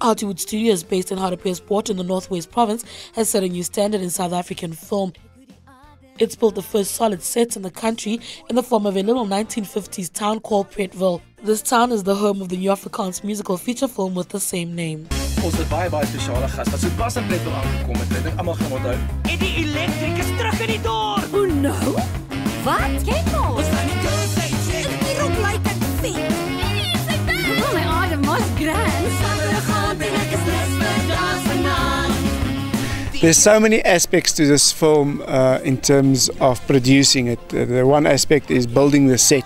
Hartiwood Studios, based in Hartbeespoort in the Northwest Province, has set a new standard in South African film. It's built the first solid set in the country in the form of a little 1950s town called Pretville. This town is the home of the new Afrikaans musical feature film with the same name. Ons het baie baie spesiale gas wat sopas in Pretville aangekom het. Ek dink almal gaan onthou. En die elektriek is terug in die dorp. O nou? There's so many aspects to this film uh, in terms of producing it. Uh, the one aspect is building the set.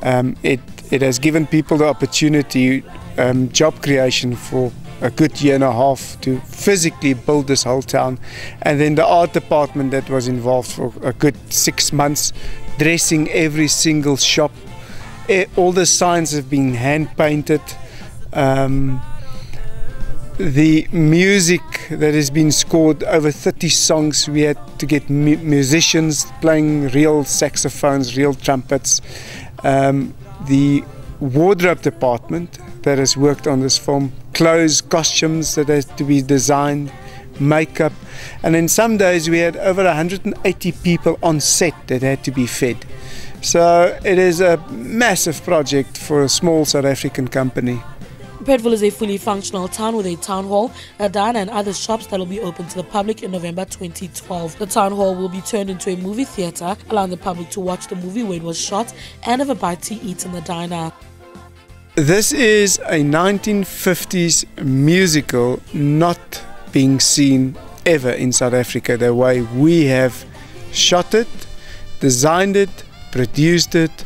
Um, it it has given people the opportunity, um, job creation for a good year and a half to physically build this whole town, and then the art department that was involved for a good six months, dressing every single shop. Eh, all the signs have been hand painted. Um, the music that has been scored over 30 songs we had to get mu- musicians playing real saxophones real trumpets. Um, the wardrobe department that has worked on this film clothes costumes that had to be designed makeup. And in some days we had over 180 people on set that had to be fed. So it is a massive project for a small south african company Pretville is a fully functional town with a town hall, a diner, and other shops that will be open to the public in November 2012. The town hall will be turned into a movie theater, allowing the public to watch the movie where it was shot and have a bite to eat in the diner. This is a 1950s musical not being seen ever in South Africa the way we have shot it, designed it, produced it,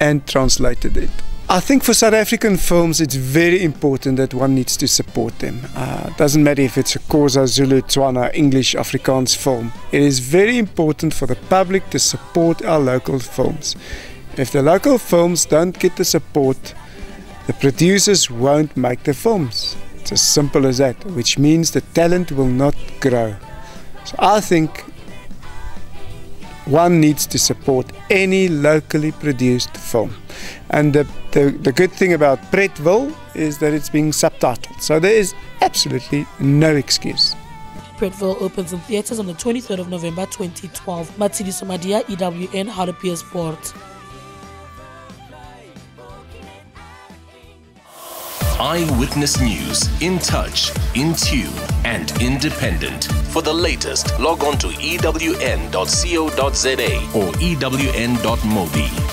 and translated it. I think for South African films, it's very important that one needs to support them. Uh, it doesn't matter if it's a Xhosa, Zulu, Tswana, English, Afrikaans film. It is very important for the public to support our local films. If the local films don't get the support, the producers won't make the films. It's as simple as that, which means the talent will not grow. So I think one needs to support any locally produced film. And the, the, the good thing about Pretville is that it's being subtitled. So there is absolutely no excuse. Pretville opens in theaters on the 23rd of November 2012. Matshidiso Madia, EWN, Hartbeespoort. Eyewitness News, in touch, in tune, and independent. For the latest, log on to ewn.co.za or ewn.mobi.